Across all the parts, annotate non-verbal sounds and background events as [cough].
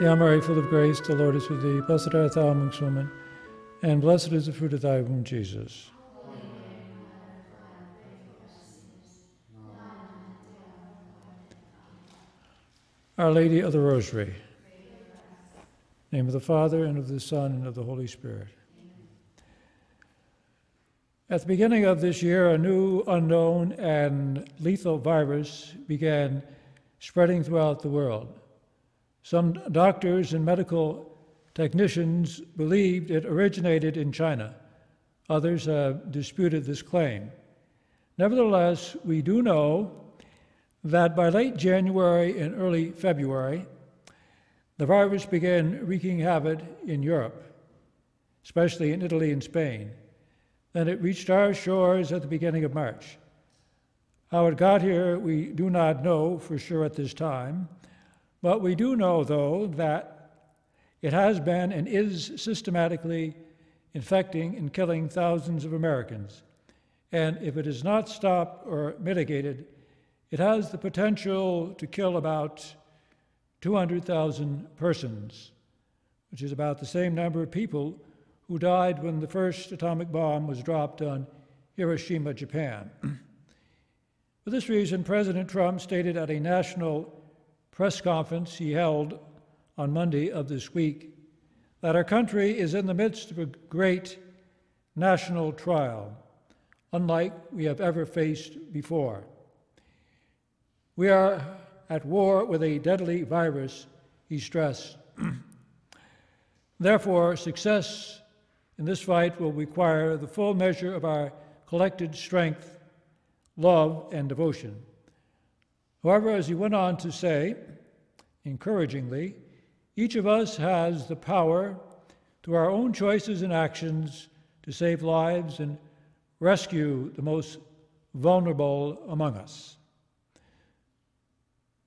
Hail Mary, full of grace, the Lord is with thee. Blessed art thou amongst women, and blessed is the fruit of thy womb, Jesus. Our Lady of the Rosary. name of the Father, and of the Son, and of the Holy Spirit. At the beginning of this year, a new, unknown, and lethal virus began spreading throughout the world. Some doctors and medical technicians believed it originated in China. Others have disputed this claim. Nevertheless, we do know that by late January and early February, the virus began wreaking havoc in Europe, especially in Italy and Spain. Then it reached our shores at the beginning of March. How it got here, we do not know for sure at this time, but we do know, though, that it has been and is systematically infecting and killing thousands of Americans. And if it is not stopped or mitigated, it has the potential to kill about 200,000 persons, which is about the same number of people who died when the first atomic bomb was dropped on Hiroshima, Japan. [clears throat] For this reason, President Trump stated at a national press conference he held on Monday of this week that our country is in the midst of a great national trial, unlike we have ever faced before. We are at war with a deadly virus, he stressed. [clears throat] Therefore, success in this fight will require the full measure of our collected strength, love, and devotion. However, as he went on to say, encouragingly, each of us has the power through our own choices and actions to save lives and rescue the most vulnerable among us.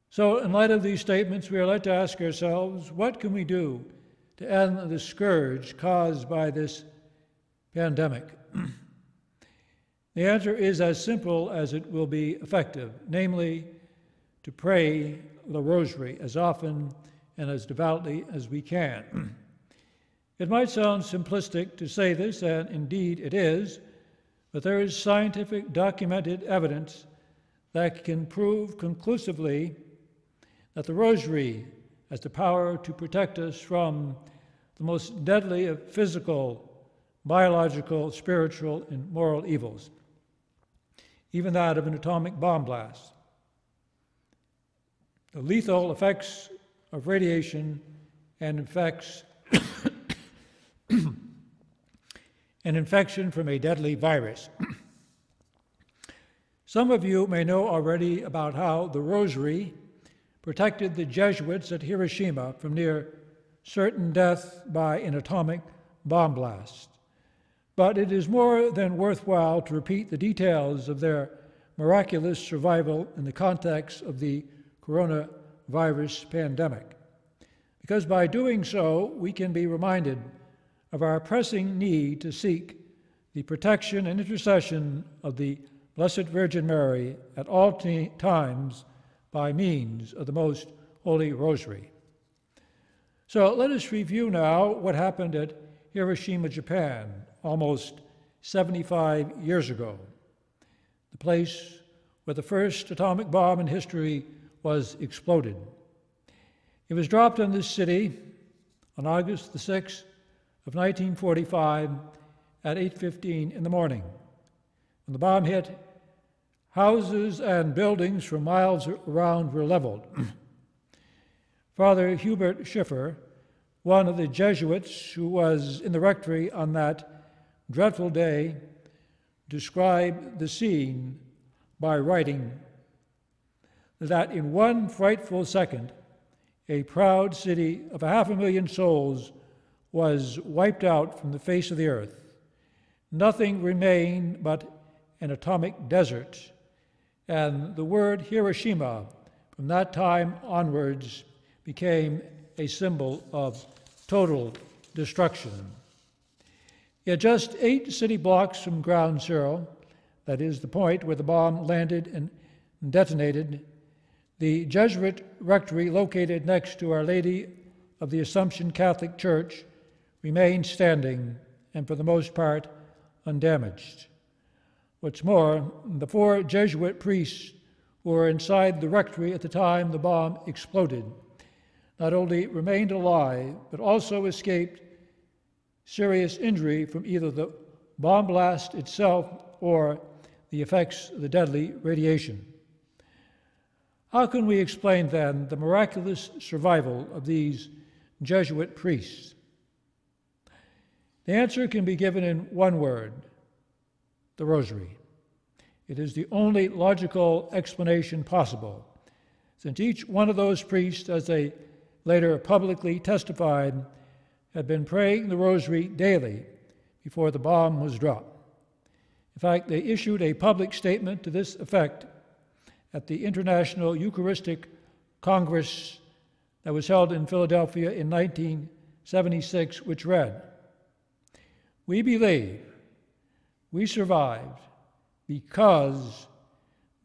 So, in light of these statements, we are led to ask ourselves what can we do to end the scourge caused by this pandemic? [clears throat] the answer is as simple as it will be effective, namely, to pray the rosary as often and as devoutly as we can. it might sound simplistic to say this, and indeed it is, but there is scientific documented evidence that can prove conclusively that the rosary has the power to protect us from the most deadly of physical, biological, spiritual, and moral evils, even that of an atomic bomb blast. The lethal effects of radiation and effects [coughs] an infection from a deadly virus. [coughs] Some of you may know already about how the rosary protected the Jesuits at Hiroshima from near certain death by an atomic bomb blast. But it is more than worthwhile to repeat the details of their miraculous survival in the context of the coronavirus pandemic. Because by doing so, we can be reminded of our pressing need to seek the protection and intercession of the Blessed Virgin Mary at all times by means of the Most Holy Rosary. So let us review now what happened at Hiroshima, Japan, almost 75 years ago, the place where the first atomic bomb in history was exploded. It was dropped on this city on August the 6th of 1945 at 8:15 in the morning. When the bomb hit, Houses and buildings for miles around were leveled. [clears throat] Father Hubert Schiffer, one of the Jesuits who was in the rectory on that dreadful day, described the scene by writing that in one frightful second, a proud city of a half a million souls was wiped out from the face of the earth. Nothing remained but an atomic desert and the word Hiroshima from that time onwards became a symbol of total destruction. Yet just eight city blocks from ground zero, that is the point where the bomb landed and detonated, the Jesuit rectory located next to Our Lady of the Assumption Catholic Church remained standing and, for the most part, undamaged. What's more, the four Jesuit priests who were inside the rectory at the time the bomb exploded not only remained alive, but also escaped serious injury from either the bomb blast itself or the effects of the deadly radiation. How can we explain then the miraculous survival of these Jesuit priests? The answer can be given in one word the Rosary. It is the only logical explanation possible, since each one of those priests, as they later publicly testified, had been praying the Rosary daily before the bomb was dropped. In fact, they issued a public statement to this effect at the International Eucharistic Congress that was held in Philadelphia in 1976, which read We believe we survived because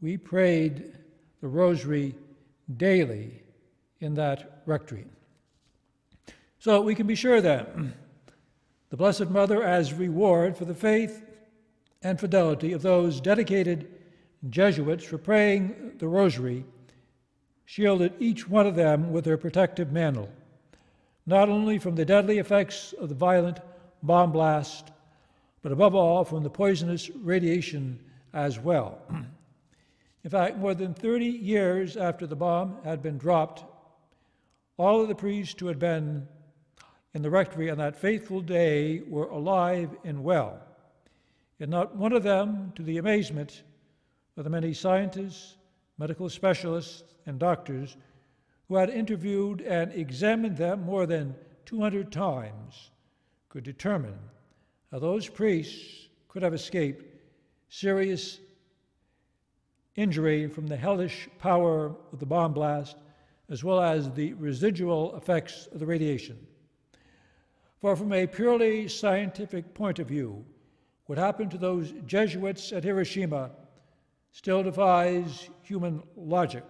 we prayed the Rosary daily in that rectory. So we can be sure that the Blessed Mother, as reward for the faith and fidelity of those dedicated Jesuits for praying the Rosary, shielded each one of them with her protective mantle, not only from the deadly effects of the violent bomb blast, but above all from the poisonous radiation as well. [clears throat] In fact, more than 30 years after the bomb had been dropped, all of the priests who had been in the rectory on that faithful day were alive and well. and not one of them, to the amazement of the many scientists, medical specialists, and doctors who had interviewed and examined them more than 200 times, could determine how those priests could have escaped serious injury from the hellish power of the bomb blast, as well as the residual effects of the radiation. For from a purely scientific point of view, what happened to those Jesuits at Hiroshima still defies human logic,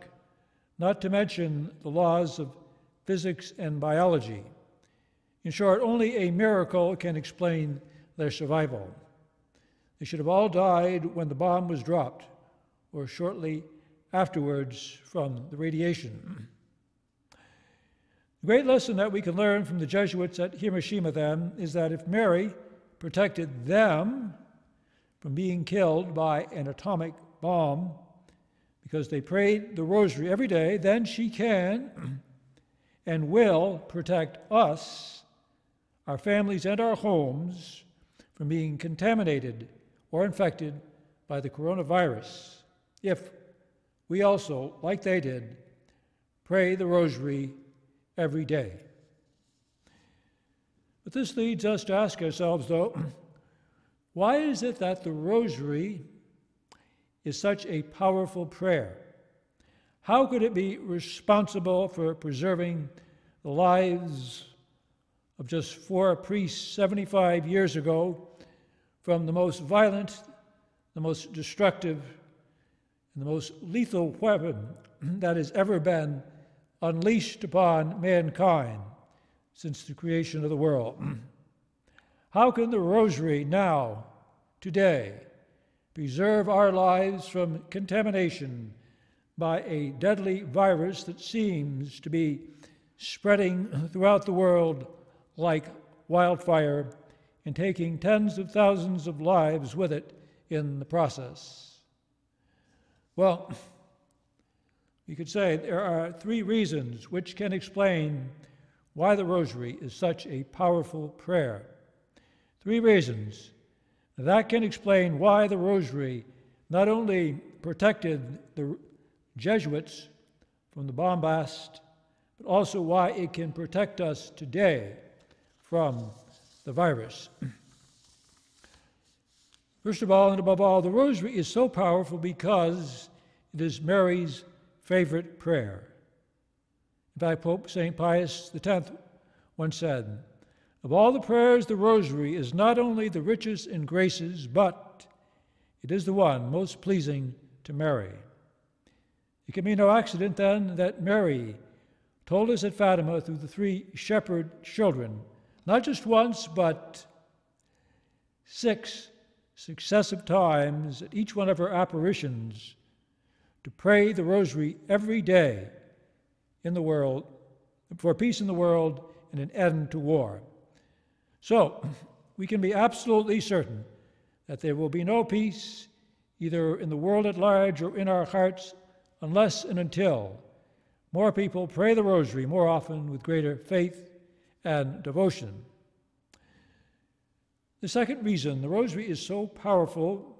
not to mention the laws of physics and biology. In short, only a miracle can explain their survival. They should have all died when the bomb was dropped, or shortly afterwards from the radiation. The great lesson that we can learn from the Jesuits at Hiroshima, then, is that if Mary protected them from being killed by an atomic bomb because they prayed the rosary every day, then she can [clears throat] and will protect us, our families, and our homes from being contaminated or infected by the coronavirus if we also, like they did, pray the rosary every day. But this leads us to ask ourselves, though, [clears throat] why is it that the rosary is such a powerful prayer? How could it be responsible for preserving the lives of just four priests 75 years ago from the most violent, the most destructive, and the most lethal weapon [clears throat] that has ever been unleashed upon mankind since the creation of the world. [clears throat] How can the rosary now, today, preserve our lives from contamination by a deadly virus that seems to be spreading throughout the world like wildfire and taking tens of thousands of lives with it in the process? Well, you could say there are three reasons which can explain why the Rosary is such a powerful prayer. Three reasons that can explain why the Rosary not only protected the Jesuits from the bombast, but also why it can protect us today from the virus. First of all, and above all, the Rosary is so powerful because it is Mary's favorite prayer. In fact, Pope St. Pius X once said, Of all the prayers, the Rosary is not only the richest in graces, but it is the one most pleasing to Mary. It can be no accident, then, that Mary told us at Fatima through the three shepherd children, not just once, but six successive times at each one of her apparitions, to pray the rosary every day in the world, for peace in the world and an end to war. So, [clears throat] we can be absolutely certain that there will be no peace either in the world at large or in our hearts unless and until more people pray the rosary more often with greater faith and devotion. The second reason the rosary is so powerful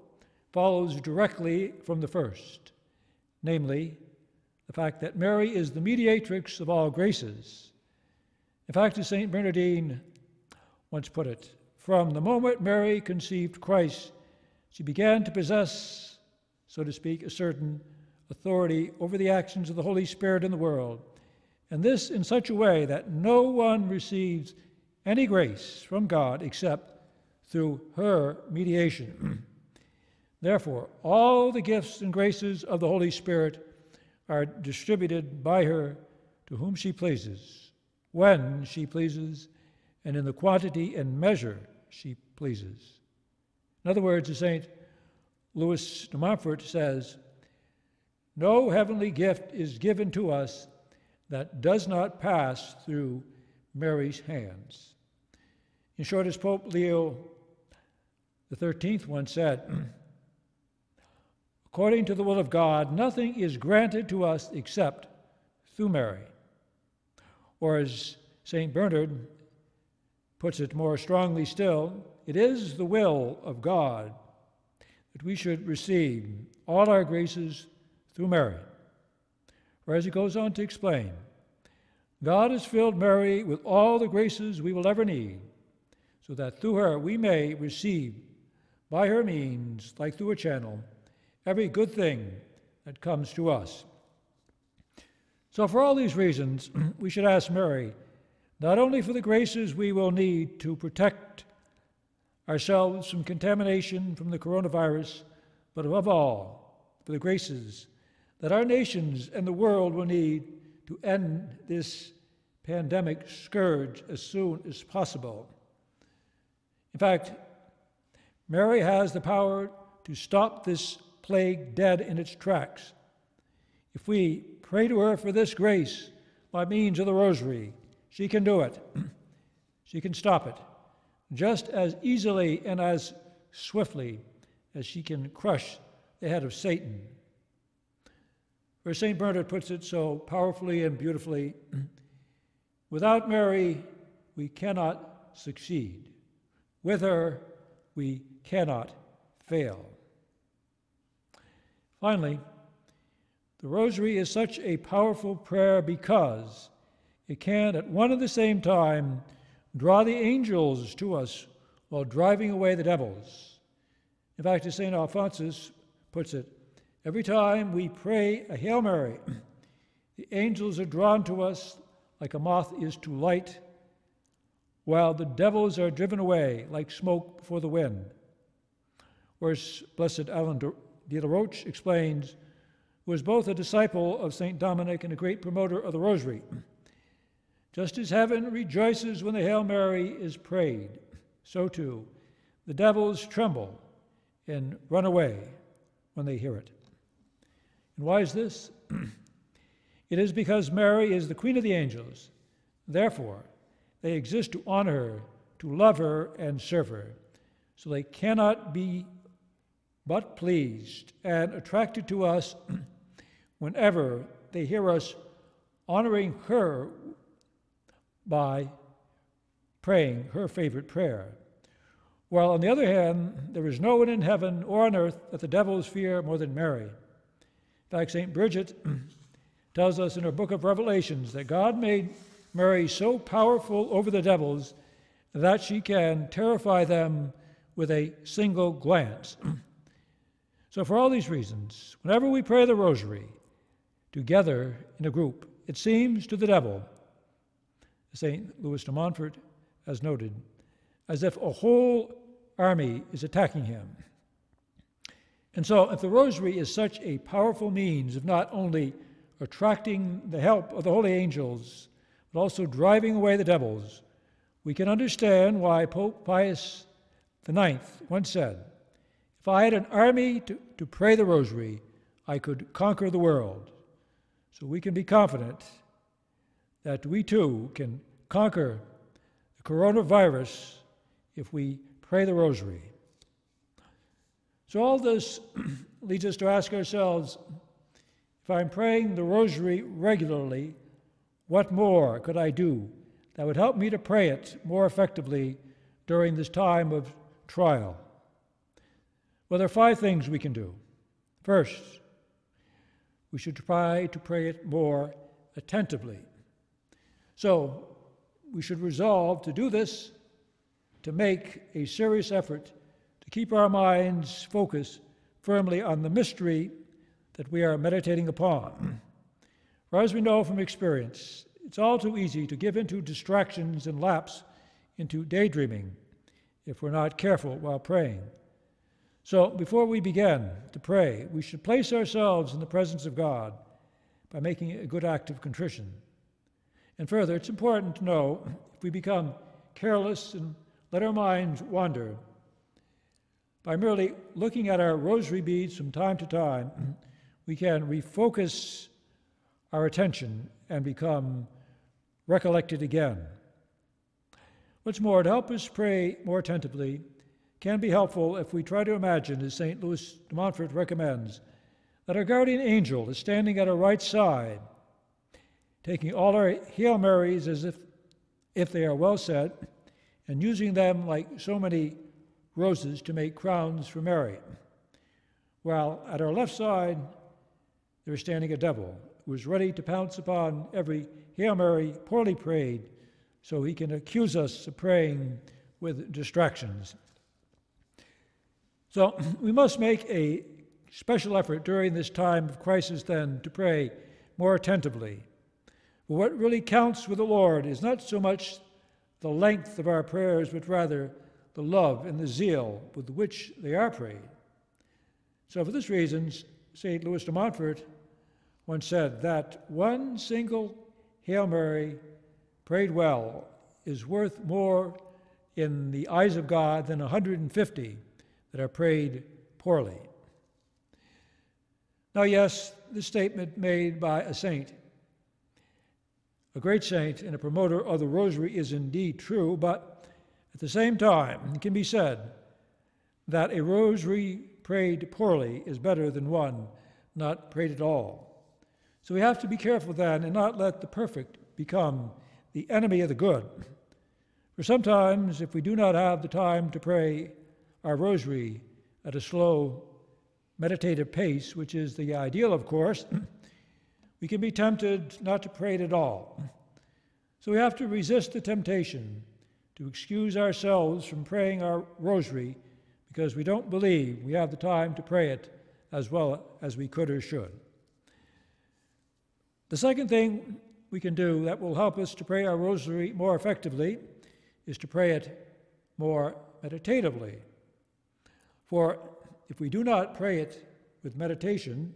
follows directly from the first, namely, the fact that Mary is the mediatrix of all graces. In fact, as St. Bernardine once put it, from the moment Mary conceived Christ, she began to possess, so to speak, a certain authority over the actions of the Holy Spirit in the world, and this in such a way that no one receives any grace from God except through her mediation. [clears throat] Therefore, all the gifts and graces of the Holy Spirit are distributed by her to whom she pleases, when she pleases, and in the quantity and measure she pleases. In other words, the St. Louis de Montfort says, No heavenly gift is given to us that does not pass through Mary's hands. In short, as Pope Leo XIII once said, [clears throat] According to the will of God, nothing is granted to us except through Mary. Or as St. Bernard puts it more strongly still, it is the will of God that we should receive all our graces through Mary. Or as he goes on to explain, God has filled Mary with all the graces we will ever need, so that through her we may receive by her means, like through a channel, every good thing that comes to us. So, for all these reasons, [clears throat] we should ask Mary not only for the graces we will need to protect ourselves from contamination from the coronavirus, but above all, for the graces that our nations and the world will need to end this pandemic scourge as soon as possible. In fact, Mary has the power to stop this plague dead in its tracks. If we pray to her for this grace by means of the rosary, she can do it. [clears throat] she can stop it just as easily and as swiftly as she can crush the head of Satan. Where St. Bernard puts it so powerfully and beautifully [clears throat] without Mary, we cannot succeed. With her, we cannot fail. Finally, the Rosary is such a powerful prayer because it can, at one and the same time, draw the angels to us while driving away the devils. In fact, as St. Alphonsus puts it, every time we pray a Hail Mary, [clears throat] the angels are drawn to us like a moth is to light, while the devils are driven away like smoke before the wind whereas Blessed Alain de la Roche explains, was both a disciple of St. Dominic and a great promoter of the Rosary. [clears throat] Just as heaven rejoices when the Hail Mary is prayed, so too the devils tremble and run away when they hear it. And why is this? [clears throat] it is because Mary is the Queen of the angels. Therefore, they exist to honor her, to love her, and serve her. So they cannot be but pleased and attracted to us [clears throat] whenever they hear us honoring her by praying her favorite prayer. While on the other hand, there is no one in heaven or on earth that the devils fear more than Mary. In fact, St. Bridget [clears throat] tells us in her book of Revelations that God made Mary so powerful over the devils that she can terrify them with a single glance. [clears throat] So, for all these reasons, whenever we pray the rosary together in a group, it seems to the devil, St. Louis de Montfort has noted, as if a whole army is attacking him. And so, if the rosary is such a powerful means of not only attracting the help of the holy angels, but also driving away the devils, we can understand why Pope Pius IX once said, If I had an army to, to pray the rosary, I could conquer the world. So we can be confident that we too can conquer the coronavirus if we pray the rosary. So, all this [clears throat] leads us to ask ourselves if I'm praying the rosary regularly, what more could I do that would help me to pray it more effectively during this time of trial? Well, there are five things we can do. First, we should try to pray it more attentively. So, we should resolve to do this, to make a serious effort to keep our minds focused firmly on the mystery that we are meditating upon. [clears throat] For as we know from experience, it's all too easy to give into distractions and lapse into daydreaming if we're not careful while praying. So, before we begin to pray, we should place ourselves in the presence of God by making a good act of contrition. And further, it's important to know if we become careless and let our minds wander, by merely looking at our rosary beads from time to time, we can refocus our attention and become recollected again. What's more, to help us pray more attentively can be helpful if we try to imagine, as St. Louis de Montfort recommends, that our guardian angel is standing at our right side, taking all our Hail Marys as if, if they are well said, and using them like so many roses to make crowns for Mary. While at our left side, there standing a devil who is ready to pounce upon every Hail Mary poorly prayed so he can accuse us of praying with distractions. So [clears throat] we must make a special effort during this time of crisis then to pray more attentively. What really counts with the Lord is not so much the length of our prayers, but rather the love and the zeal with which they are prayed. So, for this reason, St. Louis de Montfort once said that one single Hail Mary prayed well is worth more in the eyes of God than 150 that are prayed poorly. Now, yes, this statement made by a saint, a great saint and a promoter of the Rosary, is indeed true, but at the same time, it can be said that a rosary prayed poorly is better than one not prayed at all. So we have to be careful then and not let the perfect become the enemy of the good. For sometimes, if we do not have the time to pray our rosary at a slow, meditative pace, which is the ideal, of course, [clears throat] we can be tempted not to pray it at all. So we have to resist the temptation to excuse ourselves from praying our rosary because we don't believe we have the time to pray it as well as we could or should. The second thing we can do that will help us to pray our rosary more effectively is to pray it more meditatively. For if we do not pray it with meditation,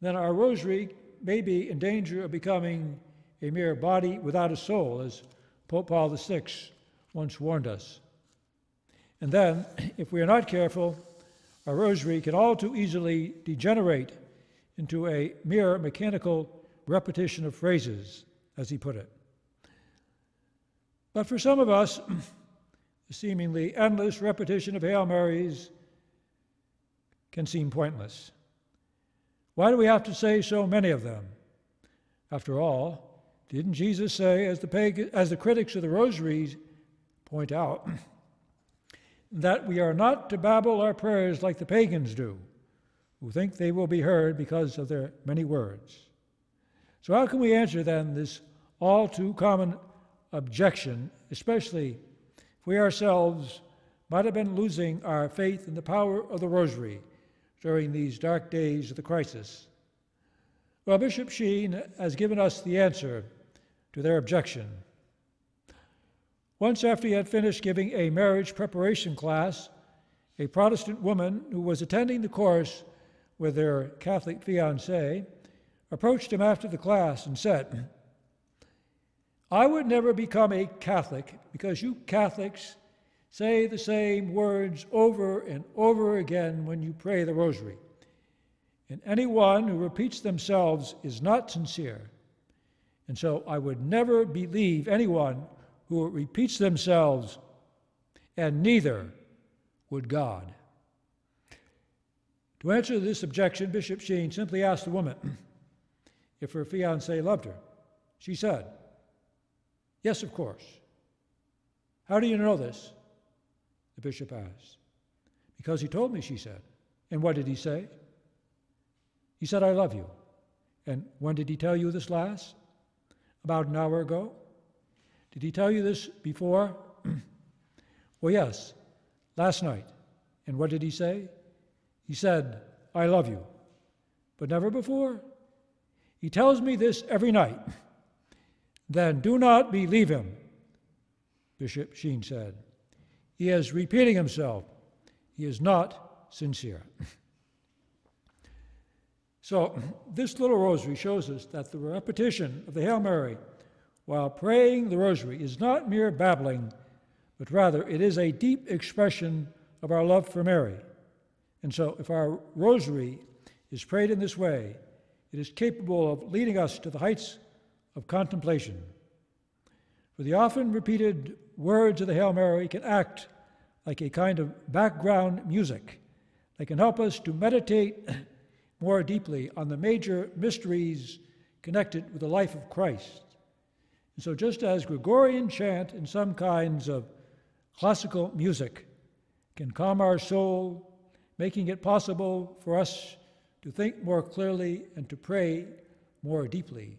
then our rosary may be in danger of becoming a mere body without a soul, as Pope Paul VI once warned us. And then, [clears throat] if we are not careful, our rosary can all too easily degenerate into a mere mechanical repetition of phrases, as he put it. But for some of us, [clears throat] the seemingly endless repetition of Hail Marys can seem pointless. Why do we have to say so many of them? After all, didn't Jesus say, as the, as the critics of the rosaries point out [clears throat] that we are not to babble our prayers like the pagans do, who think they will be heard because of their many words. So, how can we answer then this all too common objection, especially if we ourselves might have been losing our faith in the power of the Rosary during these dark days of the crisis? Well, Bishop Sheen has given us the answer to their objection. Once after he had finished giving a marriage preparation class, a Protestant woman who was attending the course with her Catholic fiance approached him after the class and said, I would never become a Catholic because you Catholics say the same words over and over again when you pray the rosary. And anyone who repeats themselves is not sincere. And so I would never believe anyone who repeats themselves, and neither would God. To answer this objection, Bishop Sheen simply asked the woman [clears throat] if her fiance loved her. She said, Yes, of course. How do you know this? The bishop asked. Because he told me, she said. And what did he say? He said, I love you. And when did he tell you this last? About an hour ago? Did he tell you this before? [clears throat] well, yes, last night. And what did he say? He said, I love you. But never before. He tells me this every night. [laughs] Then do not believe him, Bishop Sheen said. He is repeating himself. He is not sincere. [laughs] so, this little rosary shows us that the repetition of the Hail Mary while praying the rosary is not mere babbling, but rather it is a deep expression of our love for Mary. And so, if our rosary is prayed in this way, it is capable of leading us to the heights of contemplation. For the often repeated words of the Hail Mary can act like a kind of background music that can help us to meditate [clears throat] more deeply on the major mysteries connected with the life of Christ. And so, just as Gregorian chant and some kinds of classical music can calm our soul, making it possible for us to think more clearly and to pray more deeply,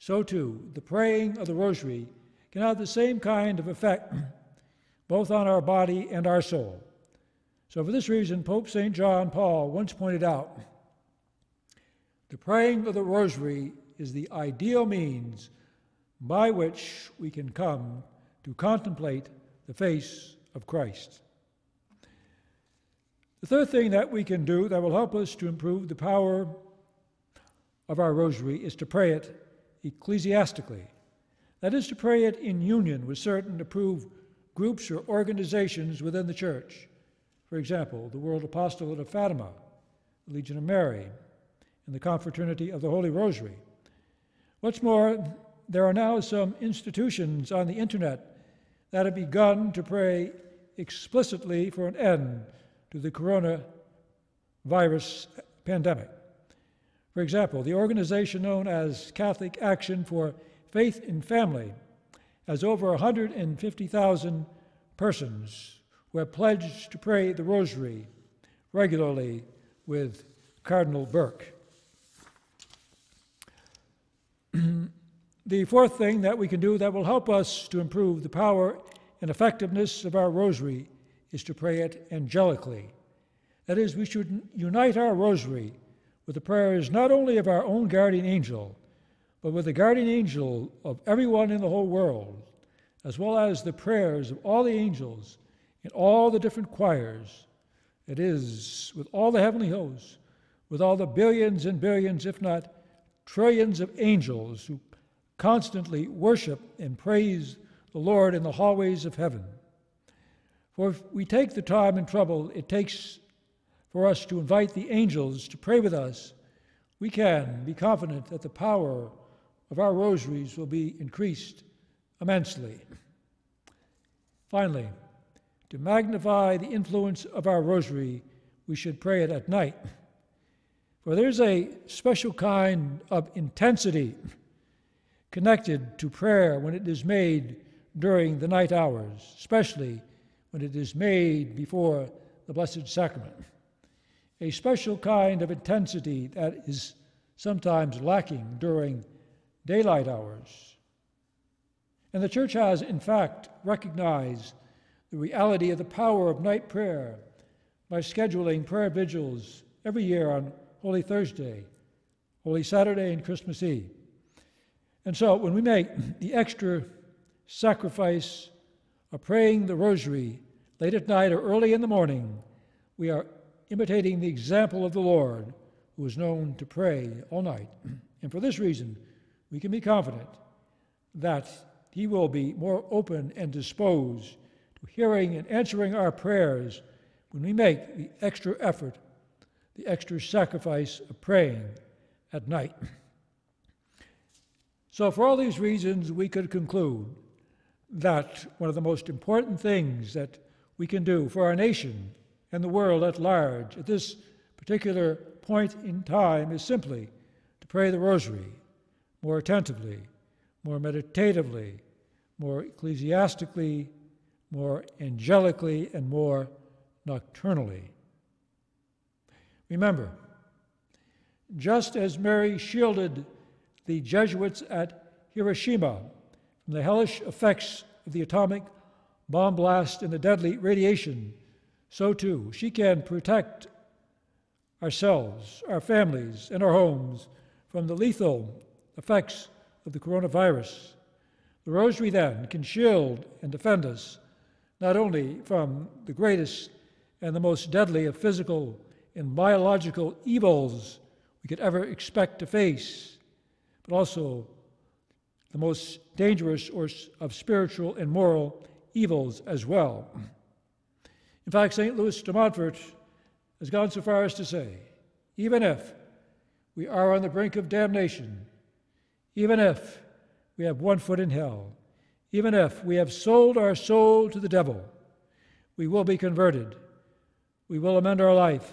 so too the praying of the Rosary can have the same kind of effect [clears throat] both on our body and our soul. So, for this reason, Pope St. John Paul once pointed out the praying of the Rosary is the ideal means by which we can come to contemplate the face of Christ. The third thing that we can do that will help us to improve the power of our rosary is to pray it ecclesiastically. That is, to pray it in union with certain approved groups or organizations within the church. For example, the World Apostolate of Fatima, the Legion of Mary, and the Confraternity of the Holy Rosary. What's more, there are now some institutions on the internet that have begun to pray explicitly for an end to the coronavirus pandemic. For example, the organization known as Catholic Action for Faith in Family as over 150,000 persons who have pledged to pray the Rosary regularly with Cardinal Burke. [clears throat] The fourth thing that we can do that will help us to improve the power and effectiveness of our rosary is to pray it angelically. That is, we should unite our rosary with the prayers not only of our own guardian angel, but with the guardian angel of everyone in the whole world, as well as the prayers of all the angels in all the different choirs. It is with all the heavenly hosts, with all the billions and billions, if not trillions of angels who constantly worship and praise the Lord in the hallways of heaven. For if we take the time and trouble it takes for us to invite the angels to pray with us, we can be confident that the power of our rosaries will be increased immensely. Finally, to magnify the influence of our rosary, we should pray it at night. For there's a special kind of intensity connected to prayer when it is made during the night hours, especially when it is made before the Blessed Sacrament. A special kind of intensity that is sometimes lacking during daylight hours. And the Church has, in fact, recognized the reality of the power of night prayer by scheduling prayer vigils every year on Holy Thursday, Holy Saturday, and Christmas Eve. And so when we make [clears throat] the extra sacrifice of praying the rosary late at night or early in the morning, we are imitating the example of the Lord, who was known to pray all night [clears throat] And for this reason, we can be confident that He will be more open and disposed to hearing and answering our prayers when we make the extra effort, the extra sacrifice of praying at night. So, for all these reasons, we could conclude that one of the most important things that we can do for our nation and the world at large at this particular point in time is simply to pray the rosary more attentively, more meditatively, more ecclesiastically, more angelically, and more nocturnally. Remember, just as Mary shielded the Jesuits at Hiroshima from the hellish effects of the atomic bomb blast and the deadly radiation, so too she can protect ourselves, our families, and our homes from the lethal effects of the coronavirus. The Rosary then can shield and defend us not only from the greatest and the most deadly of physical and biological evils we could ever expect to face, but also the most dangerous or of spiritual and moral evils as well. In fact, St. Louis de Montfort has gone so far as to say even if we are on the brink of damnation, even if we have one foot in hell, even if we have sold our soul to the devil, we will be converted. We will amend our life.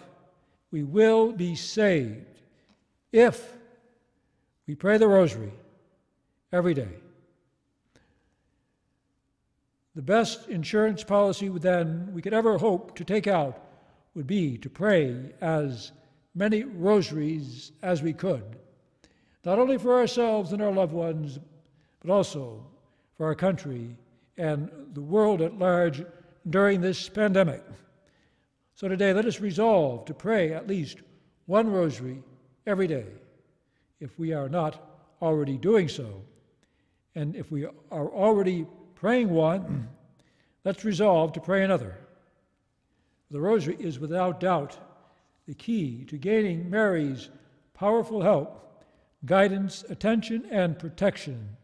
We will be saved if we pray the rosary every day. The best insurance policy then we could ever hope to take out would be to pray as many rosaries as we could, not only for ourselves and our loved ones, but also for our country and the world at large during this pandemic. So today, let us resolve to pray at least one rosary every day, if we are not already doing so. And if we are already praying one, let's resolve to pray another. The rosary is without doubt the key to gaining Mary's powerful help, guidance, attention, and protection.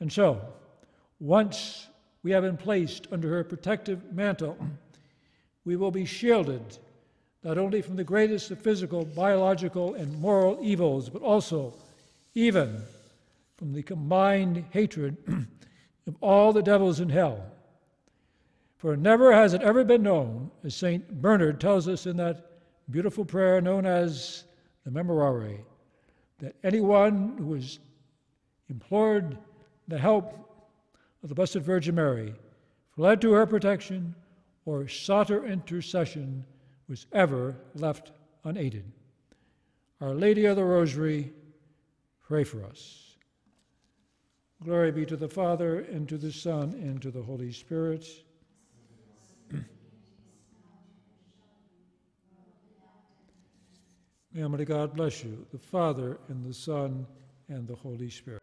And so, once we have been placed under her protective mantle, we will be shielded not only from the greatest of physical, biological, and moral evils, but also even from the combined hatred of all the devils in hell. For never has it ever been known, as St. Bernard tells us in that beautiful prayer known as the Memorare, that anyone who has implored the help of the Blessed Virgin Mary, fled to her protection, or sought her intercession, was ever left unaided. Our Lady of the Rosary, pray for us. Glory be to the Father, and to the Son, and to the Holy Spirit. May Almighty God bless you, the Father, and the Son, and the Holy Spirit.